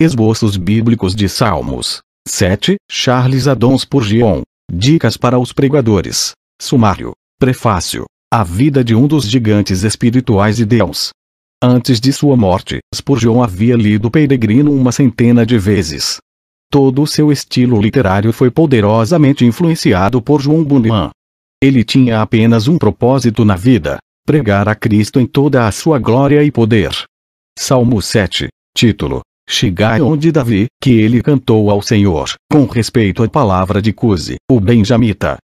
Esboços Bíblicos de Salmos. 7. Charles Adon Spurgeon. Dicas para os pregadores. Sumário. Prefácio. A vida de um dos gigantes espirituais de Deus. Antes de sua morte, Spurgeon havia lido Peregrino uma centena de vezes. Todo o seu estilo literário foi poderosamente influenciado por João Bunyan. Ele tinha apenas um propósito na vida: pregar a Cristo em toda a sua glória e poder. Salmo 7. Título: Shigai de Davi, que ele cantou ao Senhor, com respeito à palavra de Cusi, o benjamita.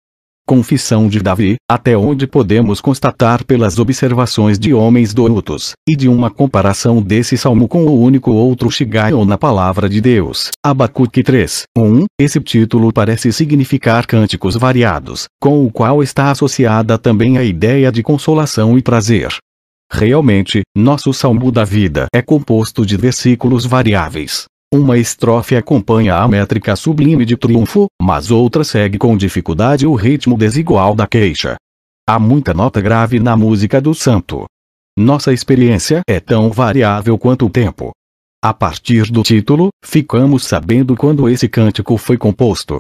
Confissão de Davi, até onde podemos constatar pelas observações de homens doutos, e de uma comparação desse salmo com o único outro Shigaio na palavra de Deus. Abacuque 3, 1, esse título parece significar cânticos variados, com o qual está associada também a ideia de consolação e prazer. Realmente, nosso salmo da vida é composto de versículos variáveis. Uma estrofe acompanha a métrica sublime de triunfo, mas outra segue com dificuldade o ritmo desigual da queixa. Há muita nota grave na música do santo. Nossa experiência é tão variável quanto o tempo. A partir do título, ficamos sabendo quando esse cântico foi composto.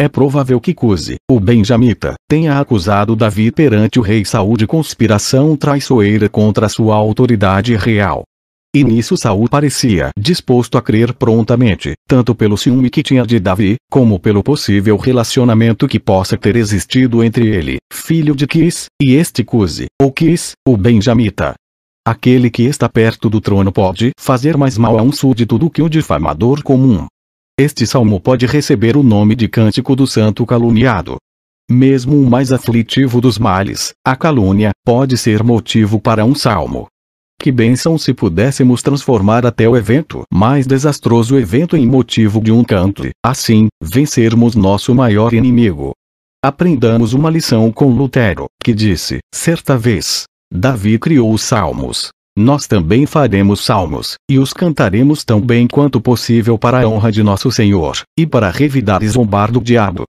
É provável que Cuse, o benjamita, tenha acusado Davi perante o rei Saul de conspiração traiçoeira contra sua autoridade real. E nisso Saul parecia disposto a crer prontamente, tanto pelo ciúme que tinha de Davi, como pelo possível relacionamento que possa ter existido entre ele, filho de Quis, e este Cuse, ou Quis, o benjamita. Aquele que está perto do trono pode fazer mais mal a um súdito do que o difamador comum. Este salmo pode receber o nome de Cântico do Santo Caluniado. Mesmo o mais aflitivo dos males, a calúnia, pode ser motivo para um salmo. Que bênção se pudéssemos transformar até o evento mais desastroso evento em motivo de um canto, assim, vencermos nosso maior inimigo. Aprendamos uma lição com Lutero, que disse, certa vez, Davi criou os salmos, nós também faremos salmos, e os cantaremos tão bem quanto possível para a honra de nosso Senhor, e para revidar e zombar do diabo.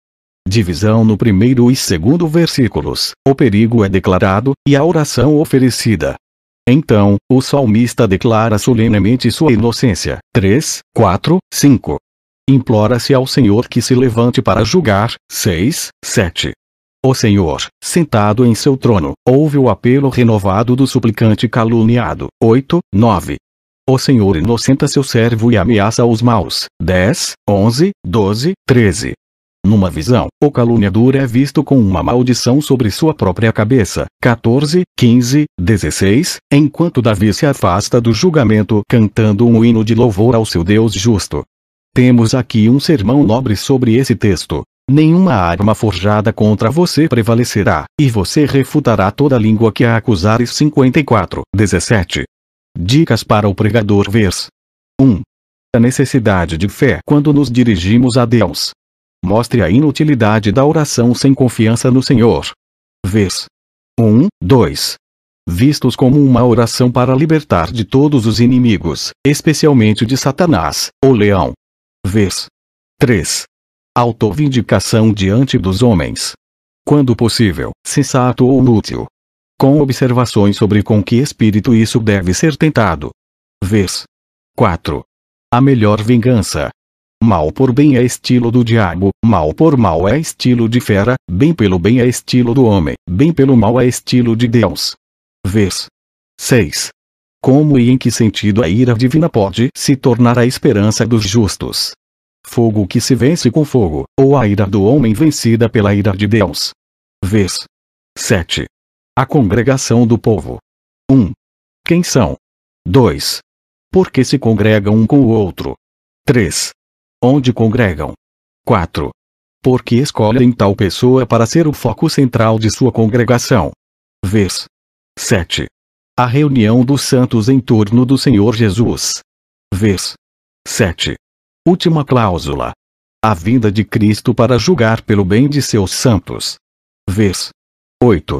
Divisão no primeiro e segundo versículos: o perigo é declarado, e a oração oferecida. Então, o salmista declara solenemente sua inocência. 3, 4, 5. Implora-se ao Senhor que se levante para julgar. 6, 7. O Senhor, sentado em seu trono, ouve o apelo renovado do suplicante caluniado. 8, 9. O Senhor inocenta seu servo e ameaça os maus. 10, 11, 12, 13. Numa visão, o caluniador é visto com uma maldição sobre sua própria cabeça. 14, 15, 16, enquanto Davi se afasta do julgamento cantando um hino de louvor ao seu Deus justo. Temos aqui um sermão nobre sobre esse texto. Nenhuma arma forjada contra você prevalecerá, e você refutará toda língua que a acusares 54, 17. Dicas para o pregador vers. 1. A necessidade de fé quando nos dirigimos a Deus. Mostre a inutilidade da oração sem confiança no Senhor. Vers. 1, 2. Vistos como uma oração para libertar de todos os inimigos, especialmente de Satanás, o leão. Vers. 3 autovindicação diante dos homens. Quando possível, sensato ou útil. Com observações sobre com que espírito isso deve ser tentado. Vês. 4. A melhor vingança. Mal por bem é estilo do diabo, mal por mal é estilo de fera, bem pelo bem é estilo do homem, bem pelo mal é estilo de Deus. Vês. 6. Como e em que sentido a ira divina pode se tornar a esperança dos justos? Fogo que se vence com fogo, ou a ira do homem vencida pela ira de Deus. Vês. 7. A congregação do povo. 1. Quem são? 2. Por que se congregam um com o outro? 3. Onde congregam? 4. Por que escolhem tal pessoa para ser o foco central de sua congregação? Vês. 7. A reunião dos santos em torno do Senhor Jesus. Vês. 7. Última cláusula. A vinda de Cristo para julgar pelo bem de seus santos. Vês. 8.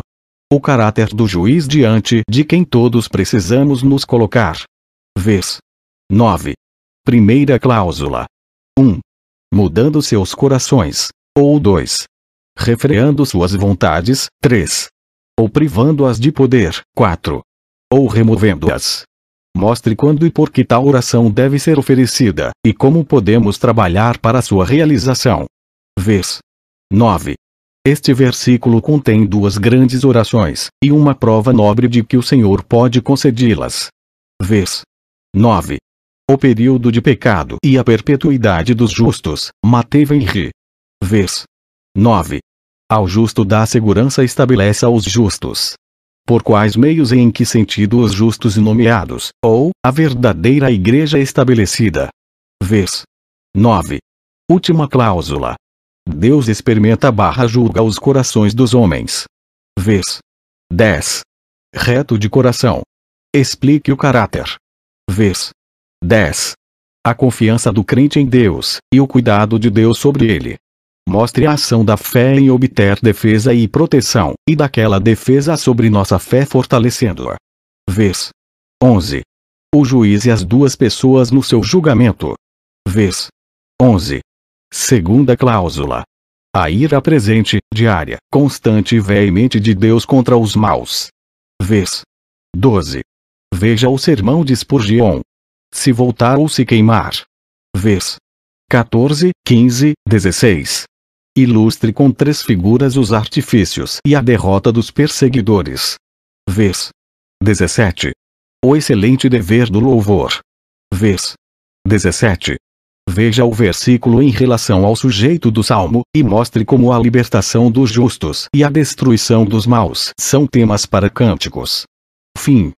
O caráter do juiz diante de quem todos precisamos nos colocar. Vês. 9. Primeira cláusula. 1. Mudando seus corações. Ou 2. Refreando suas vontades. 3. Ou privando-as de poder. 4. Ou removendo-as. Mostre quando e por que tal oração deve ser oferecida, e como podemos trabalhar para sua realização. Vers. 9. Este versículo contém duas grandes orações, e uma prova nobre de que o Senhor pode concedi-las. Vers. 9. O período de pecado e a perpetuidade dos justos, Mateus Henry. Vers. 9. Ao justo dá segurança estabeleça os justos. Por quais meios e em que sentido os justos nomeados, ou, a verdadeira igreja estabelecida. Vers. 9. Última cláusula. Deus experimenta barra julga os corações dos homens. Vers. 10. Reto de coração. Explique o caráter. Vers. 10. A confiança do crente em Deus, e o cuidado de Deus sobre ele. Mostre a ação da fé em obter defesa e proteção, e daquela defesa sobre nossa fé fortalecendo-a. Vers. 11. O juiz e as duas pessoas no seu julgamento. Vers. 11. Segunda cláusula. A ira presente, diária, constante e veemente de Deus contra os maus. Vers. 12. Veja o sermão de Spurgeon. Se voltar ou se queimar. Vers. 14, 15, 16. Ilustre com três figuras os artifícios e a derrota dos perseguidores. Vers. 17. O excelente dever do louvor. Vers. 17. Veja o versículo em relação ao sujeito do salmo, e mostre como a libertação dos justos e a destruição dos maus são temas para cânticos. Fim.